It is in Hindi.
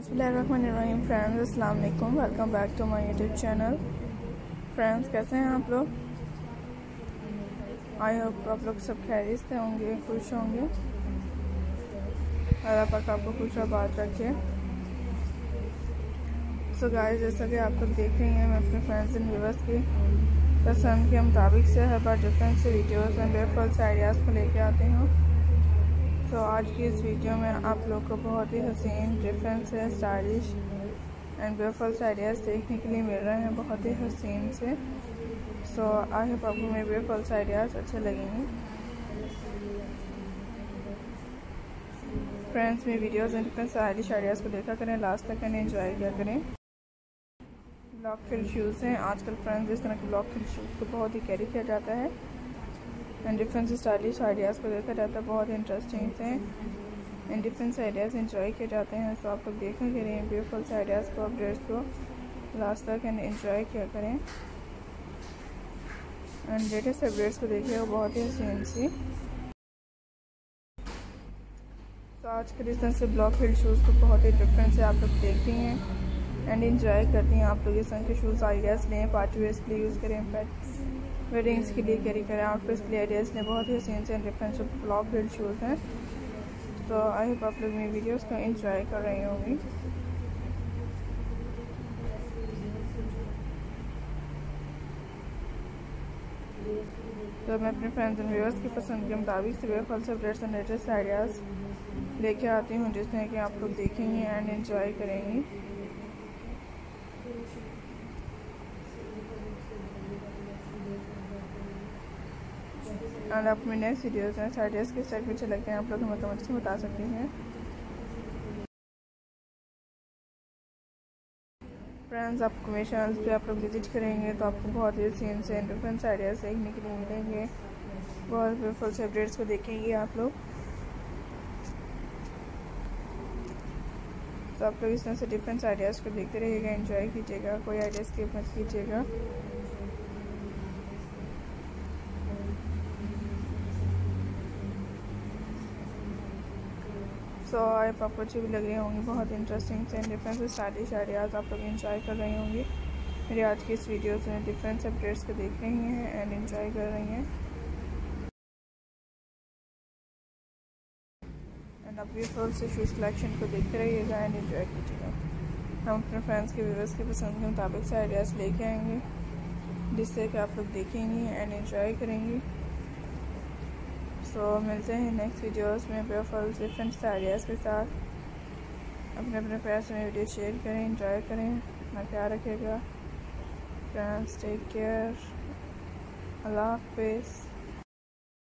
बसमीम फ्रेंड्स, अस्सलाम वालेकुम। Welcome back to my YouTube channel. Friends, कैसे हैं आप लोग? आई होप आप लोग सब खैरियत से होंगे, खुश होंगे। अल्लाह पाक आपको खुश और बात रखे। सो गाइस जैसा कि आप लोग देख रही हैं, मैं अपने फ्रेंड्स एंड व्यूवर्स की पसंद के मुताबिक से हर बार डिफरेंट से वीडियोज़ एंड बेफल्स आइडियाज़ को लेके आती हूँ। तो आज की इस वीडियो में आप लोग को बहुत ही हसीन डिफरेंट से स्टाइलिश एंड ब्यूटीफुल आइडियाज़ देखने के लिए मिल रहे हैं, बहुत ही हसीन से। सो आई होप आपको मेरे ब्यूटीफुल आइडियाज़ अच्छे लगेंगे। फ्रेंड्स में videos and different stylish ideas को देखा करें लास्ट तक एंड एंजॉय किया करें। ब्लॉक फिल शूज़ हैं। आजकल फ्रेंड्स इस तरह के ब्लॉक फिल शूज़ को बहुत ही कैरी किया जाता है। एंड डिफरेंट स्टाइलिश आइडियाज़ को देखा जाता है, बहुत इंटरेस्टिंग से एंड डिफरेंट आइडियाज़ इंजॉय किए जाते हैं सो आप लोग देखने के लिए ब्यूटीफुल से आइडियाज़ को अपडेट्स को लास्ट तक एंड इन्जॉय किया करें। एंड लेटेस्ट अपडेट्स को देखिए, वो बहुत ही हसीन सी तो आज के डिस्टेंस से ब्लॉक हिल शूज़ को बहुत ही डिफरेंट से आप लोग देखती हैं एंड इन्जॉय करती हैं आप लोग इस तरह के शूज़ आइडियाज़ लें पार्टी वेयर्स के लिए यूज़ करें वेडिंग्स के लिए कैरी करें। आउटफिट्स के लिए आइडियाज़ ने बहुत ही हसीन से डिफरेंट ब्लॉक बिल्ड शूज़ हैं। तो आई होप आप लोग मेरी वीडियोस को इंजॉय कर रही होंगी। तो मैं अपने फ्रेंड्स एंड व्यूअर्स की पसंद के मुताबिक से वे फल अपडेट्स एंड लेटेस्ट आइडियाज़ लेके आती हूँ जिसमें कि आप लोग देखेंगे एंड इन्जॉय करेंगी। एंड आप मेरे नेक्स्ट वीडियोस में टाइप के अच्छे लगते हैं, आप लोग हमें कमेंट्स में बता सकते हैं। फ्रेंड्स आपको मेरे चैनल पे आप लोग विज़िट करेंगे तो आपको बहुत ही सीन से डिफरेंट आइडियाज़ देखने के लिए मिलेंगे। बहुत ब्यूटीफुल से अपडेट्स को देखेंगे आप लोग। तो आप लोग इस तरह से डिफरेंट आइडियाज़ को देखते रहिएगा एंजॉय कीजिएगा, कोई आइडिया स्किप मत कीजिएगा। सो आई आपको अच्छी भी लग रही होंगी, बहुत इंटरेस्टिंग से डिफरेंट स्टाइलिश आइडियाज़ आप लोग इंजॉय कर रही होंगी। मेरी आज की इस वीडियो से डिफरेंट अपडेट्स को देख रही हैं एंड इन्जॉय कर रही हैं। एंड आप फुल से शूज़ कलेक्शन को देखते रहिएगा एंड इन्जॉय कीजिएगा। हम अपने फ्रेंड्स के व्यूवर्स की पसंद के मुताबिक से आइडियाज़ लेके आएँगे, जिससे कि आप लोग देखेंगी एंड इन्जॉय करेंगी। सो मिलते हैं नेक्स्ट वीडियोस में ब्यूटीफुल डिफरेंट आइडियाज़ के साथ। अपने अपने प्यार में वीडियो शेयर करें इंजॉय करें। अपना प्यार रखेगा फ्रेंड्स टेक केयर अल्लाह हाफिज़